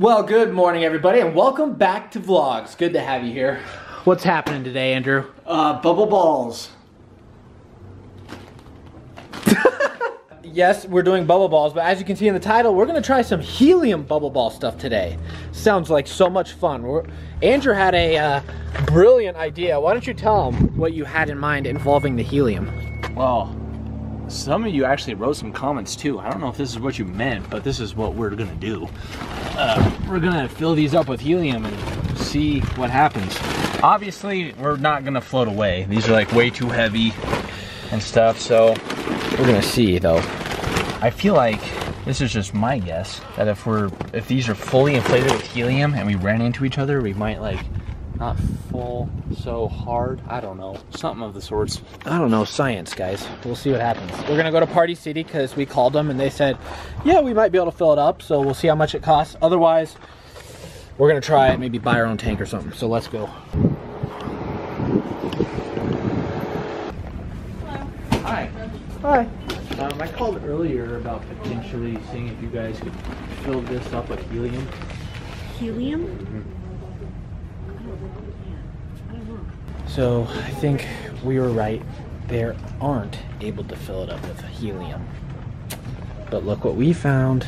Well, good morning, everybody, and welcome back to Vlogs. Good to have you here. What's happening today, Andrew? Uh, bubble balls. Yes, we're doing bubble balls, but as you can see in the title, we're gonna try some helium bubble ball stuff today. Sounds like so much fun. We're, Andrew had a uh, brilliant idea. Why don't you tell him what you had in mind involving the helium? Well, some of you actually wrote some comments too. I don't know if this is what you meant, but this is what we're gonna do. Uh, we're gonna fill these up with helium and see what happens. Obviously, we're not gonna float away. These are like way too heavy and stuff, so We're gonna see though. I feel like this is just my guess that if we're if these are fully inflated with helium and we ran into each other, we might like not full so hard. I don't know, something of the sorts. I don't know, science, guys. We'll see what happens. We're gonna go to Party City because we called them and they said, yeah, we might be able to fill it up, so we'll see how much it costs. Otherwise, we're gonna try it, maybe buy our own tank or something. So let's go. Hi. Hi. Um, I called earlier about potentially seeing if you guys could fill this up with helium. Helium? So I think we were right. They aren't able to fill it up with helium. But look what we found.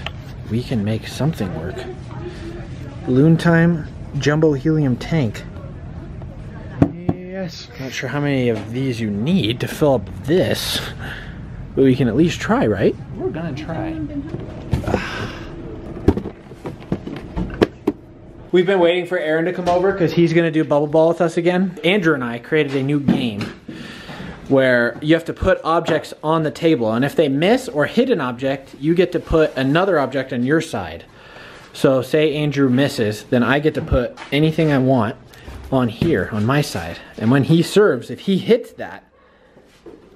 We can make something work. Balloon time jumbo helium tank. Yes. Not sure how many of these you need to fill up this, but we can at least try, right? We're gonna try. We've been waiting for Aaron to come over because he's going to do bubble ball with us again. Andrew and I created a new game where you have to put objects on the table, and if they miss or hit an object, you get to put another object on your side. So, say Andrew misses, then I get to put anything I want on here on my side. And when he serves, if he hits that,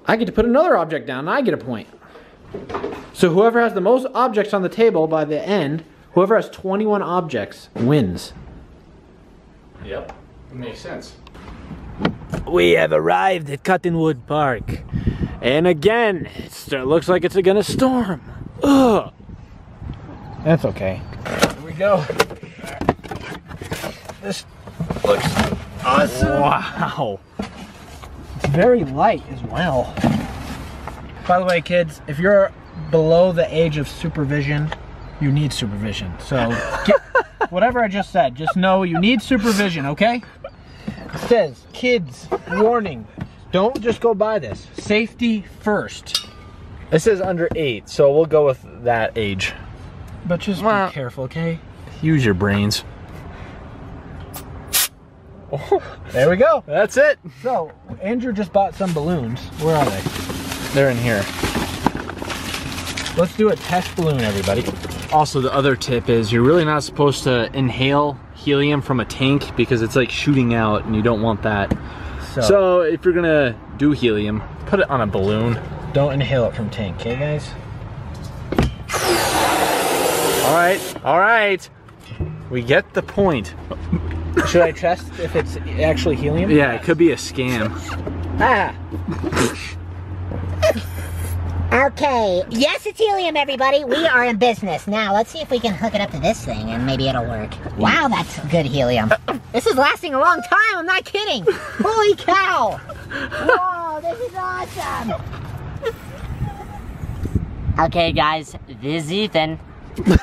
I get to put another object down and I get a point. So, whoever has the most objects on the table by the end, whoever has 21 objects wins. Yep. Makes sense. We have arrived at Cottonwood Park. And again, it looks like it's gonna storm. Ugh. That's okay. Here we go. This looks awesome. Wow. It's very light as well. By the way, kids, if you're below the age of supervision, you need supervision. So, get, whatever I just said, just know you need supervision, okay? It says, kids, warning, don't just go buy this. Safety first. It says under eight, so we'll go with that age. But just Well- be careful, okay? Use your brains. There we go. That's it. So, Andrew just bought some balloons. Where are they? They're in here. Let's do a test balloon, everybody. Also, the other tip is you're really not supposed to inhale helium from a tank because it's like shooting out and you don't want that. So, So if you're gonna do helium, put it on a balloon. don't inhale it from tank, okay, guys? All right, all right. We get the point. Should I test if it's actually helium? Yeah, it could be a scam. Ah! Okay, yes, it's helium, everybody. We are in business. Now, let's see if we can hook it up to this thing and maybe it'll work. Wow, that's good helium. This is lasting a long time, I'm not kidding. Holy cow! Whoa, this is awesome! Okay, guys, this is Ethan.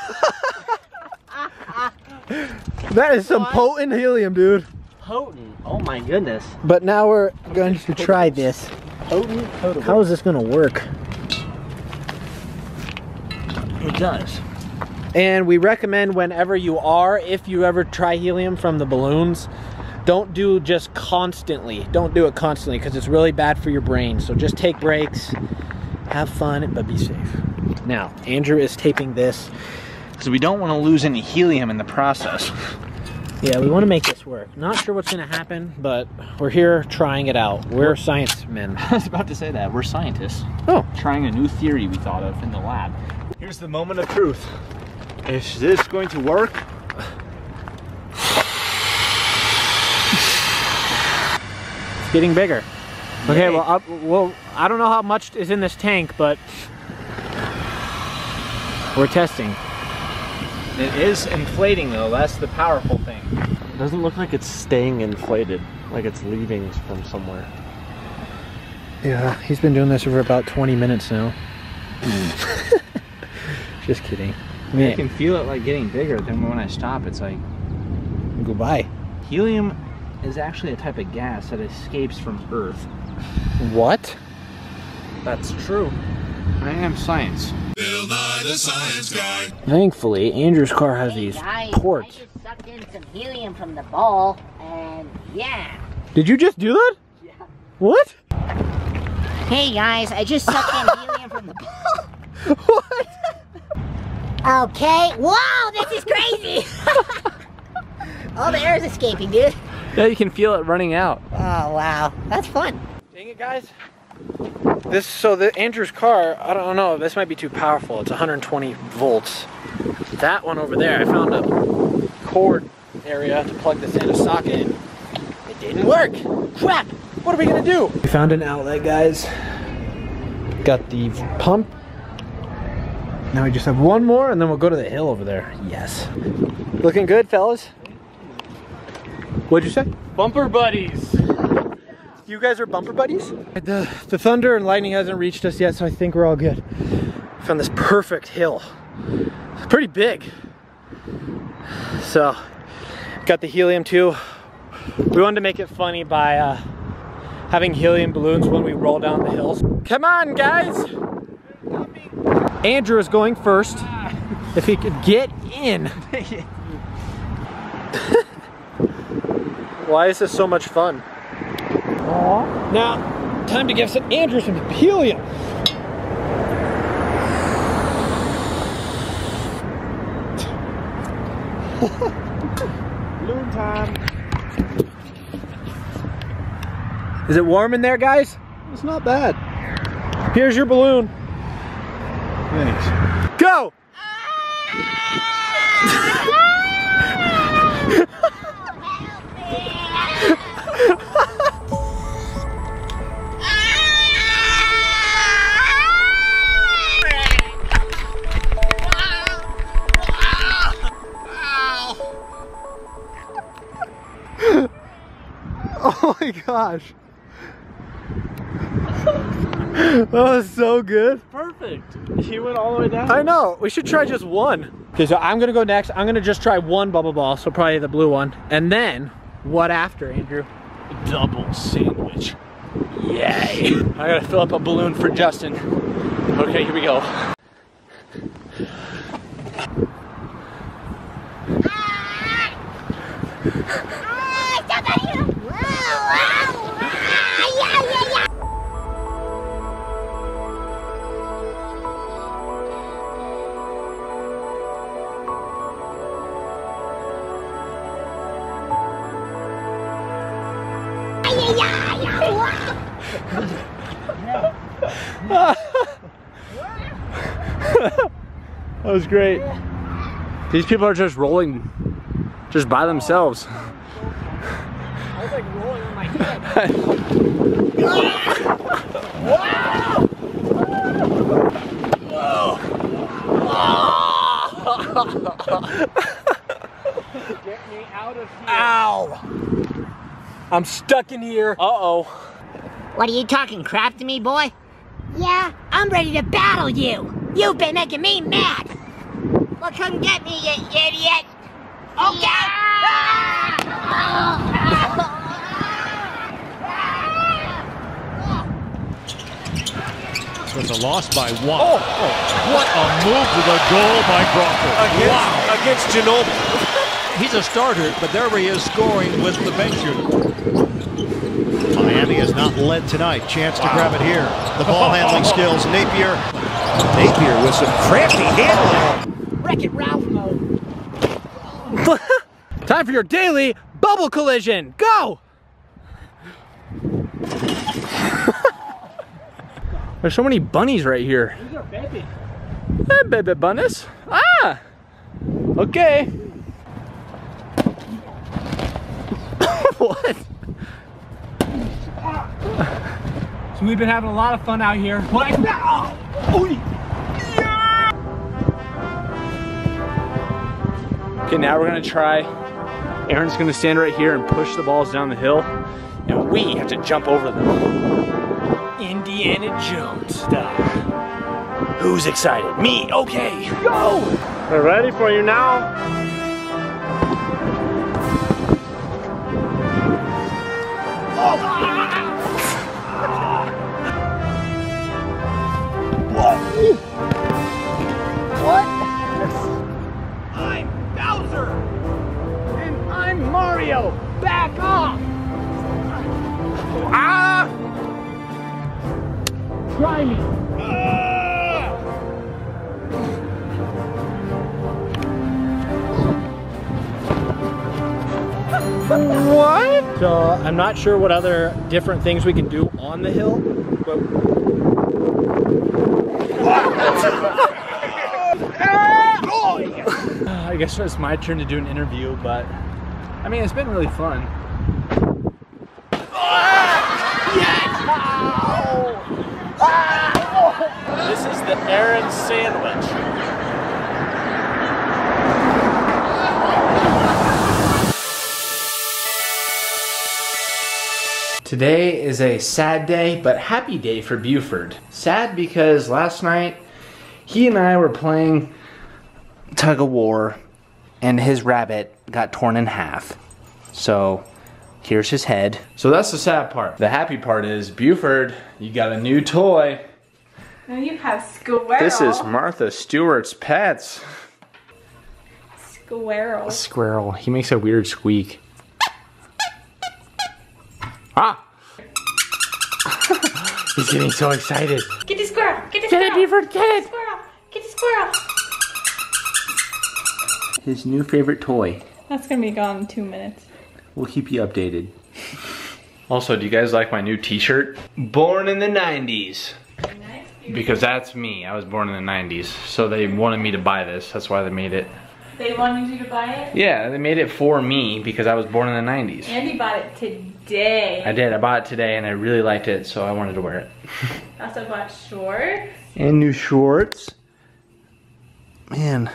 That is some potent helium, dude. Potent. Oh my goodness. But now we're going to try this. Potent, potent. How is this going to work? It does. And we recommend whenever you are, if you ever try helium from the balloons, don't do just constantly. Don't do it constantly because it's really bad for your brain. So just take breaks, have fun, but be safe. Now, Andrew is taping this. Because we don't want to lose any helium in the process. Yeah, we want to make this work. Not sure what's going to happen, but we're here trying it out. We're science men. I was about to say that. We're scientists. Oh, Trying a new theory we thought of in the lab. Here's the moment of truth. Is this going to work? it's getting bigger. Okay, well, up, well, I don't know how much is in this tank, but we're testing. It is inflating though, that's the powerful thing. It doesn't look like it's staying inflated, like it's leaving from somewhere. Yeah, he's been doing this for about 20 minutes now. Just kidding. I Man, can feel it like getting bigger. Then when I stop, it's like goodbye. helium is actually a type of gas that escapes from Earth. What? That's true. I am science. Thankfully, Andrew's car has these Guys, ports. I just sucked in some helium from the ball, and yeah. Did you just do that? Yeah. What? Hey guys, I just sucked in helium from the ball. What? Okay. Whoa, this is crazy. All the air is escaping, dude. Yeah, you can feel it running out. Oh wow, that's fun. Dang it, guys. This so the Andrew's car. I don't know. This might be too powerful. It's 120 volts. That one over there, I found a cord area to plug this in a socket. in. It didn't work. Crap. What are we gonna do? We found an outlet, guys. Got the pump. Now we just have one more, and then we'll go to the hill over there. Yes. Looking good, fellas. What'd you say? Bumper buddies. You guys are bumper buddies? The, the thunder and lightning hasn't reached us yet, so I think we're all good. Found this perfect hill. It's pretty big. So, got the helium too. We wanted to make it funny by uh, having helium balloons when we roll down the hills. Come on, guys! Andrew is going first. If he could get in. Why is this so much fun? Now, time to give some Andrew some helium. Balloon time. Is it warm in there, guys? It's not bad. Here's your balloon. Go! Oh my gosh. that was so good. Perfect. He went all the way down. I know. We should try just one. Okay, so I'm gonna go next. I'm gonna just try one bubble ball, so probably the blue one. And then, what after, Andrew? Double sandwich. Yay! I gotta fill up a balloon for Justin. Okay, here we go. Ah! That was great. These people are just rolling just by themselves. I was like rolling on my head. Get me out of here. Ow! I'm stuck in here. Uh-oh. What are you talking crap to me, boy? Yeah, I'm ready to battle you. You've been making me mad. Well, come get me, you idiot. Okay. It's a loss by one. Oh, what a move to the goal by Crawford. wow. Against Ginobili. He's a starter, but there he is scoring with the bench unit. Miami has not led tonight. Chance to grab it here. The ball handling skills. Napier. Napier with some crafty handling. Wreck-It Ralph mode. Time for your daily bubble collision. Go! There's so many bunnies right here. These are baby. Hey, baby bunnies. Ah! Okay. what? So we've been having a lot of fun out here. What? Oh, Okay, now we're gonna try. Aaron's gonna stand right here and push the balls down the hill, and we have to jump over them. Indiana Jones style. Who's excited? Me. Okay, go. We're ready for you now. So I'm not sure what other different things we can do on the hill, but I guess it's my turn to do an interview, but I mean, it's been really fun. This is the Aaron sandwich. Today is a sad day, but happy day for Buford. Sad because last night he and I were playing tug of war and his rabbit got torn in half. So here's his head. So that's the sad part. The happy part is Buford, you got a new toy. Now you have Squirrel. This is Martha Stewart's pets. Squirrel. Squirrel. He makes a weird squeak. Ah! He's getting so excited. Get the squirrel. Get the Get it, squirrel. Beaver, get it! Squirrel. Get the squirrel. His new favorite toy. That's gonna be gone in two minutes. We'll keep you updated. Also, do you guys like my new t-shirt? Born in the 90s. Because that's me. I was born in the 90s. So they wanted me to buy this. That's why they made it. They wanted you to buy it? Yeah, they made it for me because I was born in the 90s. Andy bought it today. I did. I bought it today and I really liked it, so I wanted to wear it. I also bought shorts. And new shorts. Man,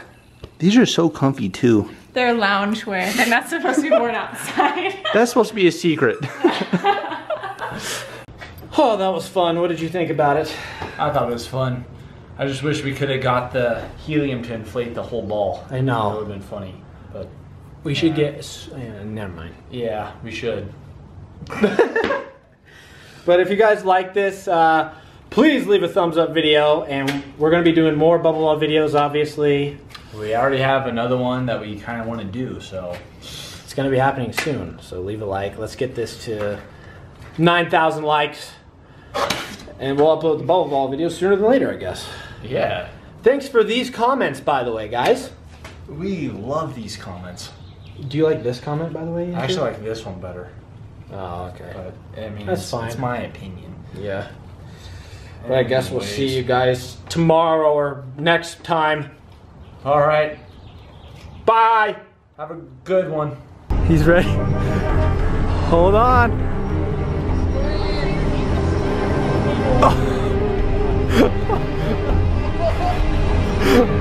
these are so comfy too. They're loungewear. They're not supposed to be worn outside. That's supposed to be a secret. oh, that was fun. What did you think about it? I thought it was fun. I just wish we could have got the helium to inflate the whole ball. I know. That would have been funny. But We should get. Uh, never mind. yeah, we should. But if you guys like this, uh, please leave a thumbs up video, and we're gonna be doing more bubble ball videos. Obviously, We already have another one that we kind of want to do, so it's gonna be happening soon. So leave a like. Let's get this to nine thousand likes, and we'll upload the bubble ball video sooner than later, I guess. Yeah. Thanks for these comments, by the way, guys. We love these comments. Do you like this comment, by the way? I actually like this one better, Oh, okay. but I mean, That's it's, fine. it's my opinion. Yeah. But I guess we'll see you guys tomorrow or next time. All right, Bye. have a good one. He's ready. Hold on. Yeah.